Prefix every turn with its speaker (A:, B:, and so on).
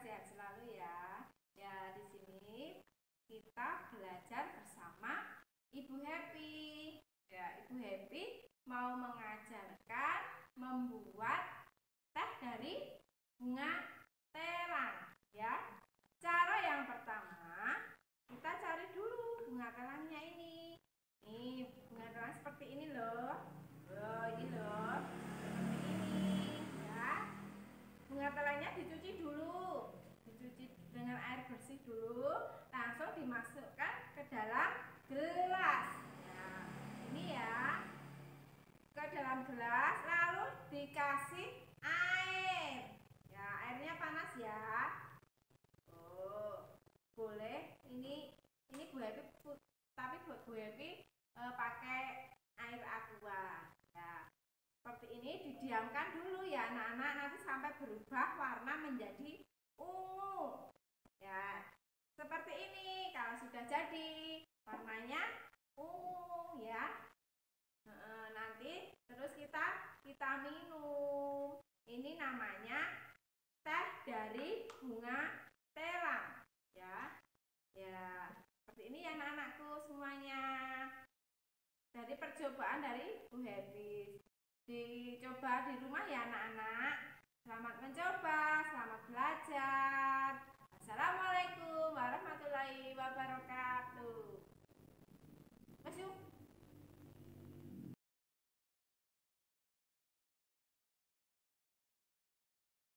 A: sehat selalu ya. Ya, di sini kita belajar Ibu Happy. Ya, Ibu Happy mau mengajarkan membuat teh dari bunga telang ya. Cara yang pertama, kita cari dulu bunga telangnya ini. Nih, bunga telang seperti ini loh. Loh, ini loh. Seperti ini, ya. Bunga telangnya dicuci dulu. Dicuci dengan air bersih dulu, langsung dimasukkan ke dalam gelas. Nah, ini ya. Ke dalam gelas lalu dikasih air. Ya, airnya panas ya. Oh, boleh. Ini ini Bu Happy tapi buat Bu Happy eh, pakai air aqua ya seperti ini didiamkan dulu ya anak-anak nanti sampai berubah warna menjadi kita minum ini namanya teh dari bunga telang. Ya. Ya seperti ini ya anak-anakku semuanya. Dari percobaan dari Bu Happy. Dicoba di rumah ya anak-anak. Selamat mencoba selamat belajar